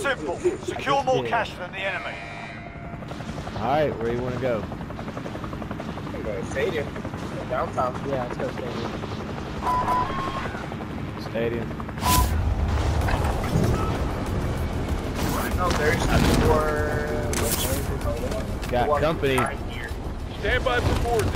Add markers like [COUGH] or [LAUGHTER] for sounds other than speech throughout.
simple. Secure more cash than the enemy. Alright, where you want to go? I'm going to stadium. Downtown. Yeah, let's go stadium. Stadium. No, there's a door. Got company. behind here. Stand by for board.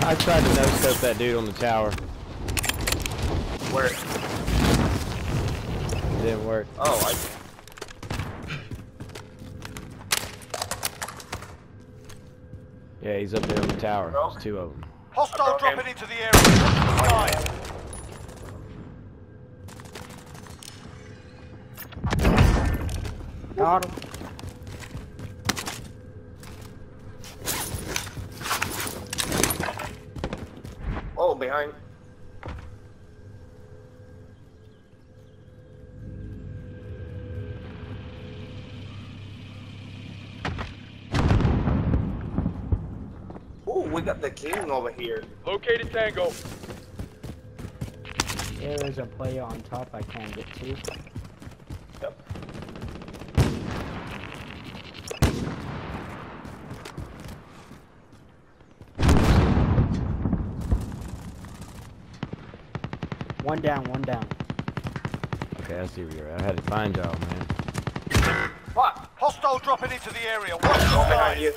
I tried to no-scope that dude on the tower. Where? It didn't work. Oh, I. Yeah, he's up there on the tower. Bro. There's two of them. Hostile Okay. dropping into the area. Watch. Got him. Behind. Oh, we got the king over here. Located Tango. There's a player on top I can't get to. One down, one down. Okay, I see where you're at. I had to find y'all, man. What? Hostile dropping into the area. Watch the Oh, behind skies.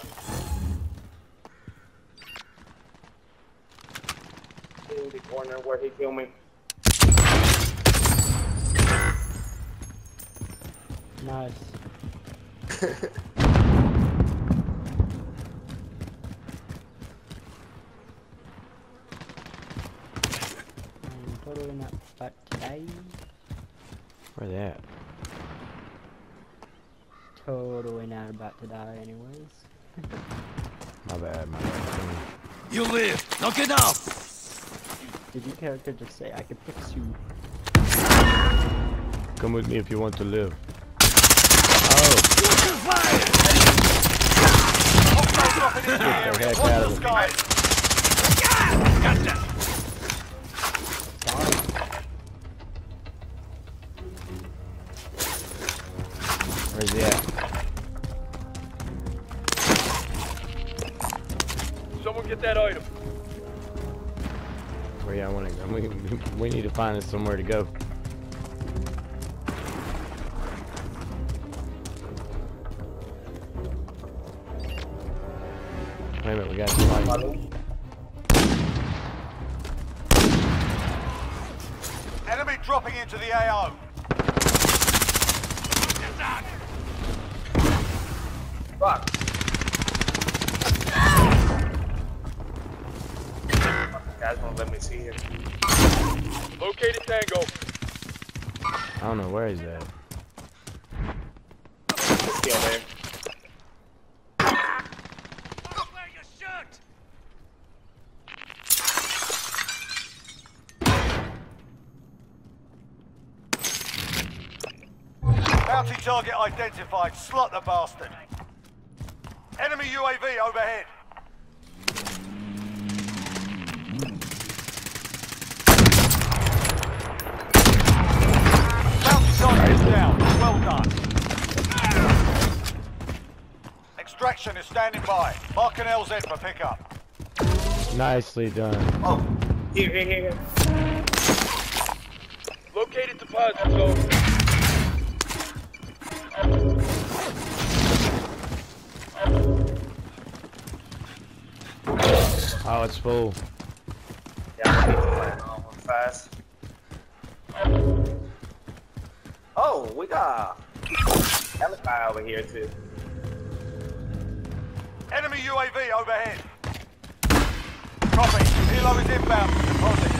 you. In the corner where he killed me. Nice. [LAUGHS] I'm totally not but today. Where they at? Totally not about to die anyways. My bad, my bad. You live. Knock it off. Did your character just say I could fix you? Come with me if you want to live. Oh, Hostile dropping into the Get the area. heck Watch out the of skies. Gotcha. We, [LAUGHS] we, we need to find us somewhere to go. Wait a minute, we got somebody. Enemy dropping into the AO. Fuck. Guys won't let me see him. Located Tango. I don't know where he's at. Still there. Where you shoot? Bounty target identified. Slot the bastard. Enemy UAV overhead. Standing by. Mark an LZ for pickup. Nicely done. Oh, here, here, here. Located deposit zone. Oh, it's full. Yeah, on fast. Oh, we got Helicopter over here too. Enemy UAV overhead. Copy. Helo is inbound. Deposit.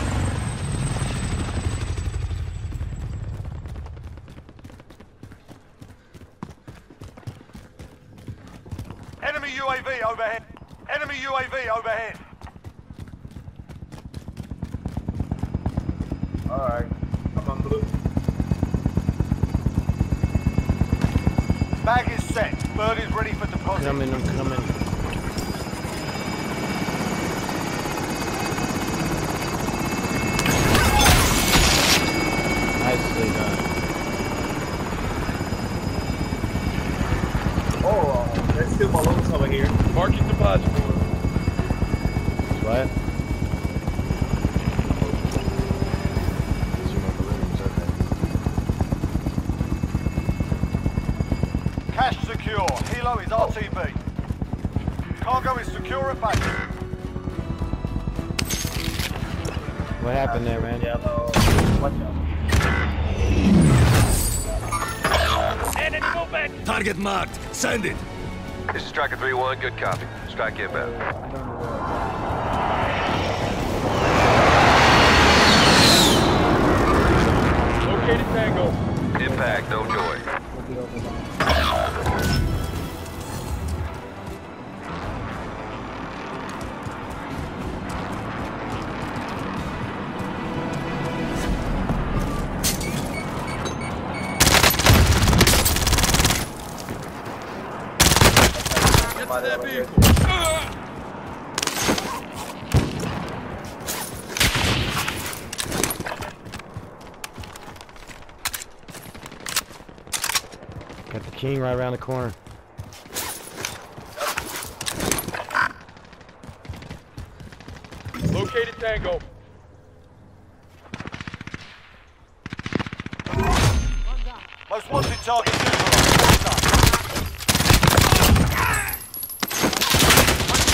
Enemy UAV overhead. Enemy UAV overhead. Alright. Come on, Blue. Bag is set. Bird is ready for deposit. Coming, I'm coming. Nicely done. Oh, there's still balloons over here. Marking deposit. What? These are my balloons. Cash secure. Helo is RTB. Cargo is secure at base. What happened there, man? Yellow. Watch out. Enemy move back. Target marked. Send it. This is Striker 3-1, good copy. Strike inbound. I don't know where Located Tango. Impact, no joy. To that vehicle. Got the king right around the corner. Located Tango. Most wanted target neutralized.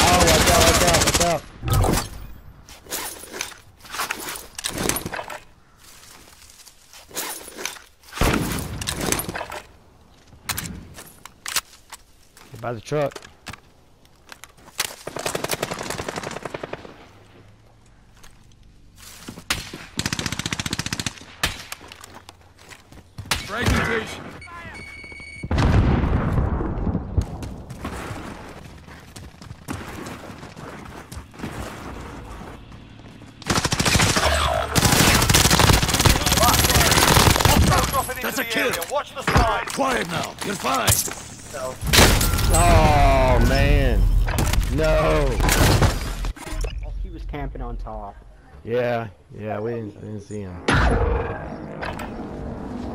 Oh, watch out, watch out, watch out. Get by the truck. Fragmentation. Hostiles dropping into That's a kill. Watch the skies. Quiet now. You're fine. Oh, man. No. Oh, he was camping on top. Yeah, yeah, we didn't, we didn't see him.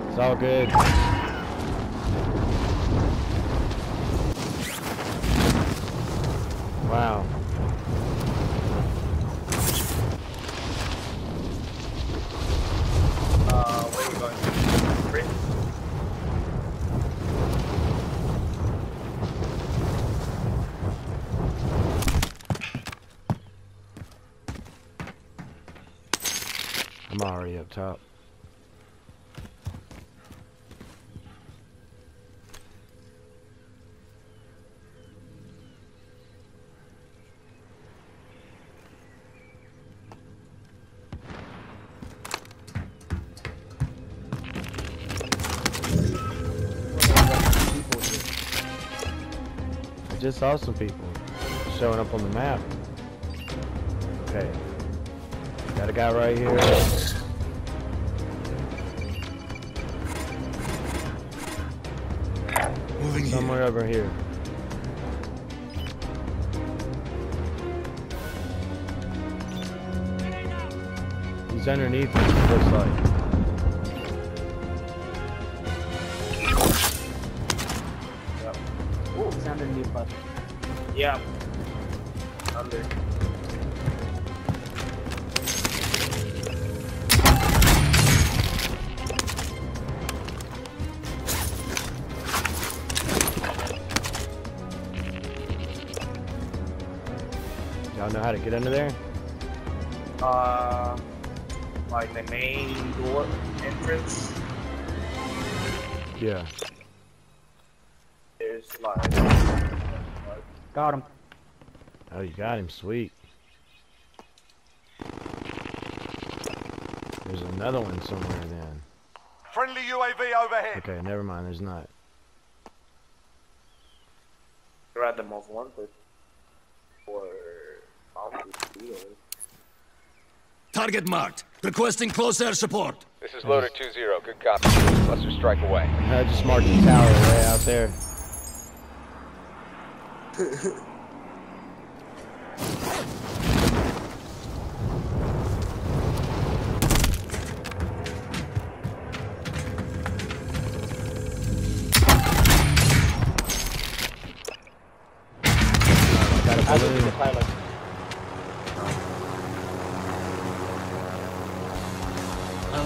It's all good. Wow. I'm already up top. I just saw some people showing up on the map. Okay. Got a guy right here. Moving here. Somewhere over here. He's underneath us, it looks like. Oh, he's underneath us. Yeah. Under. Y'all know how to get under there? Uh, like the main door entrance. Yeah. There's like Got him. Oh, you got him. Sweet. There's another one somewhere then. Friendly UAV overhead. Okay, never mind. There's not. grab the most wanted for Target marked. Requesting close air support. This is loader 2-0. Good copy. Cluster strike away. I just marked the tower way out there. [LAUGHS]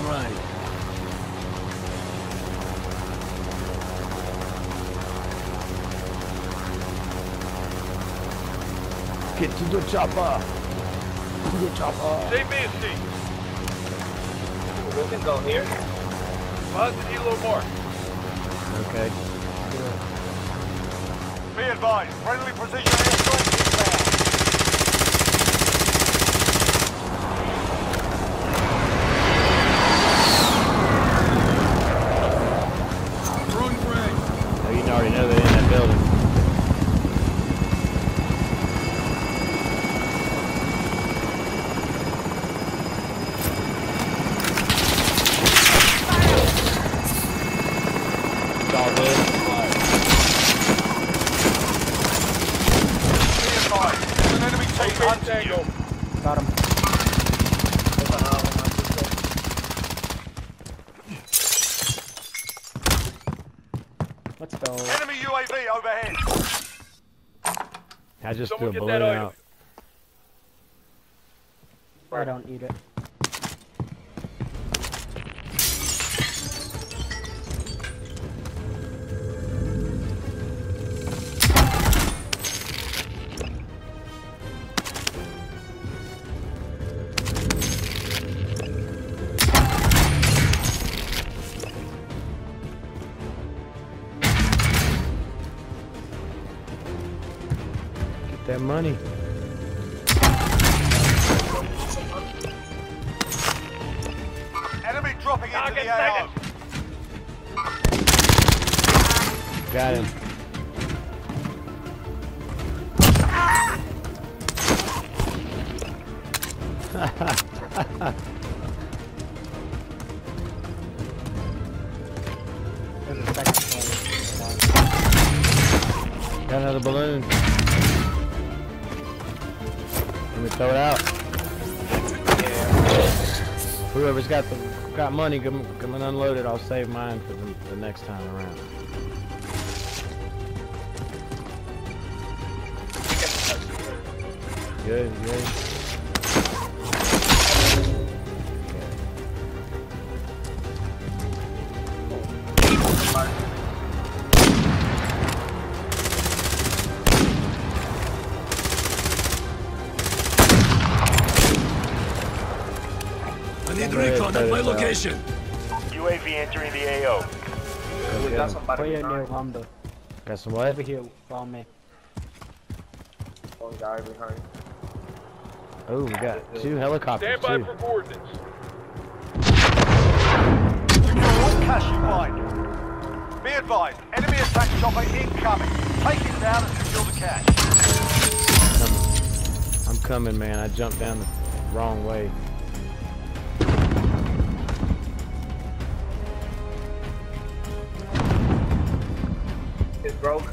right. Get to the chopper. To the chopper. Save me a seat. We can go here. Positive helo mark. Okay. Be advised, friendly precision airstrike inbound. Throwing frag. Oh, you already know they're in that building. It's all good. Be advised, there's an enemy team Located hunting you. Tango. Got him. Let's go. Enemy UAV overhead. I just Someone threw a get that balloon out. I don't eat it. That money. Enemy dropping into Target the AO. second. Got him. There's a second one. Got another balloon. Throw it out. Whoever's got the got money, come, come and unload it. I'll save mine for the, the next time around. Good, good. Location. UAV entering the AO. We Okay. got somebody Play it near behind. Honda. Got some what? Over here, follow me. One guy behind. Oh, we got two helicopters Stand by too. for coordinates. Secure cash you find. Be advised, enemy attack chopper incoming. Take it down and secure the cash. I'm coming, man. I jumped down the wrong way. It's broke.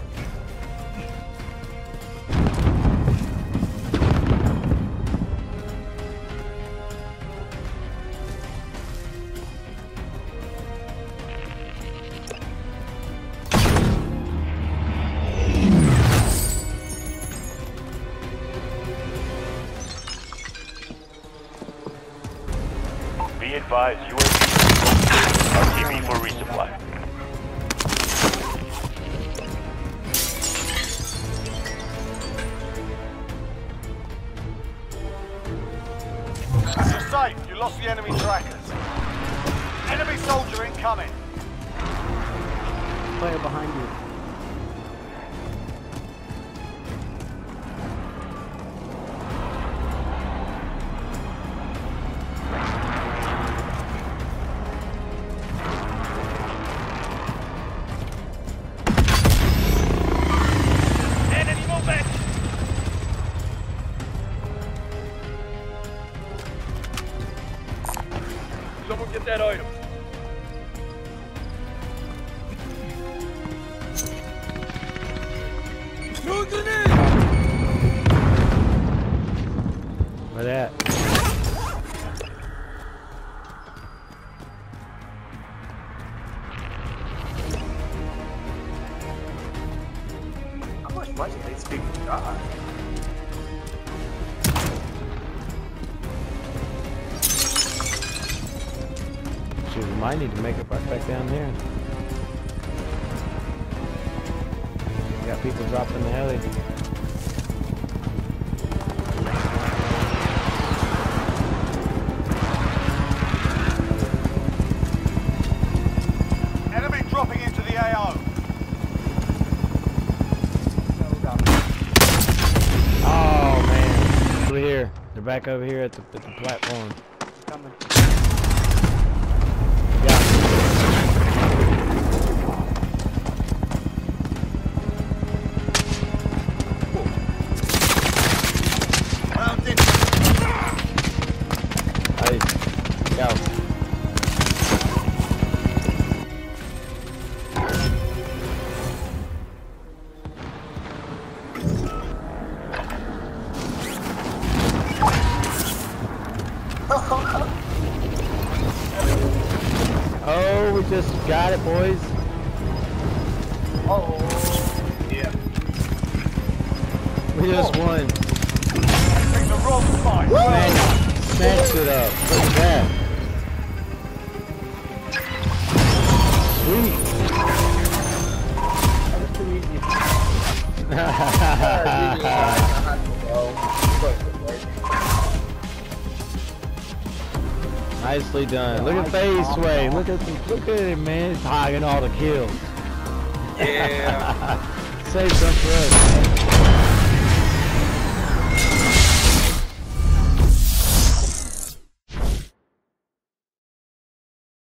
You're safe. You lost the enemy trackers. Enemy soldier incoming. Player behind you. Someone get that item. Where that? Need to make it right back down there. We got people dropping the heli. Enemy dropping into the AO. Oh over here. They're back over here at the, at the platform. Nicely done. Look at face sway. Look at look at him, man. He's hogging all the kills. Yeah. [LAUGHS] Save some for us. man.